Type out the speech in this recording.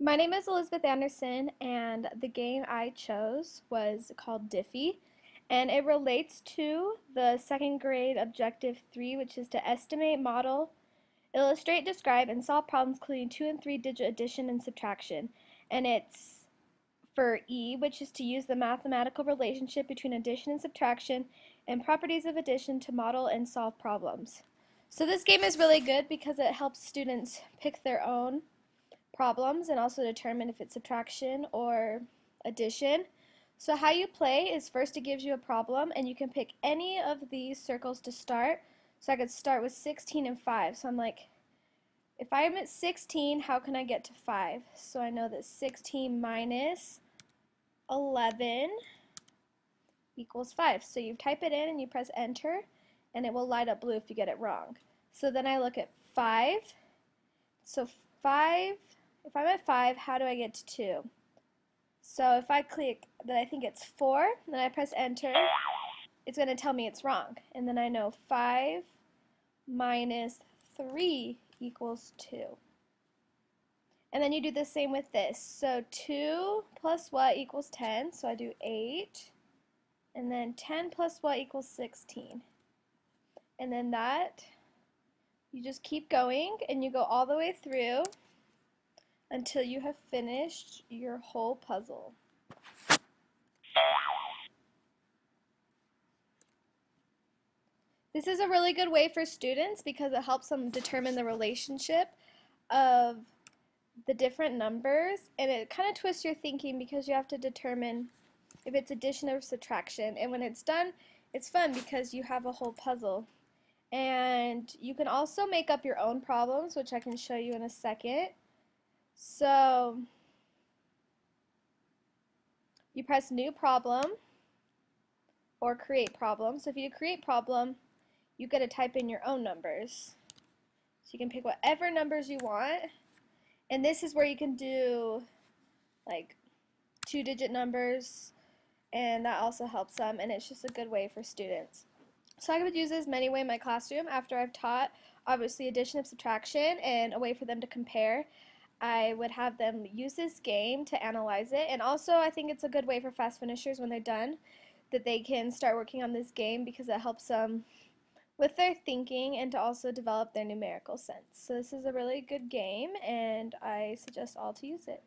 My name is Elizabeth Anderson, and the game I chose was called Diffy, and it relates to the second grade objective 3, which is to estimate, model, illustrate, describe, and solve problems including two and three digit addition and subtraction. And it's for E, which is to use the mathematical relationship between addition and subtraction and properties of addition to model and solve problems. So this game is really good because it helps students pick their own problems and also determine if it's subtraction or addition. So how you play is first it gives you a problem and you can pick any of these circles to start. So I could start with 16 and 5. So I'm like, if I'm at 16, how can I get to 5? So I know that 16 minus 11 equals 5. So you type it in and you press enter and it will light up blue if you get it wrong. So then I look at 5. So 5 if I'm at 5, how do I get to 2? So if I click that I think it's 4, then I press enter, it's going to tell me it's wrong. And then I know 5 minus 3 equals 2. And then you do the same with this. So 2 plus what equals 10? So I do 8. And then 10 plus what equals 16? And then that, you just keep going and you go all the way through until you have finished your whole puzzle. This is a really good way for students because it helps them determine the relationship of the different numbers and it kind of twists your thinking because you have to determine if it's addition or subtraction and when it's done it's fun because you have a whole puzzle and you can also make up your own problems which I can show you in a second so you press new problem or create problem. So if you create problem, you get to type in your own numbers. So you can pick whatever numbers you want. And this is where you can do like two digit numbers and that also helps them and it's just a good way for students. So I would use this many way in my classroom after I've taught obviously addition and subtraction and a way for them to compare. I would have them use this game to analyze it. And also, I think it's a good way for fast finishers when they're done that they can start working on this game because it helps them with their thinking and to also develop their numerical sense. So this is a really good game and I suggest all to use it.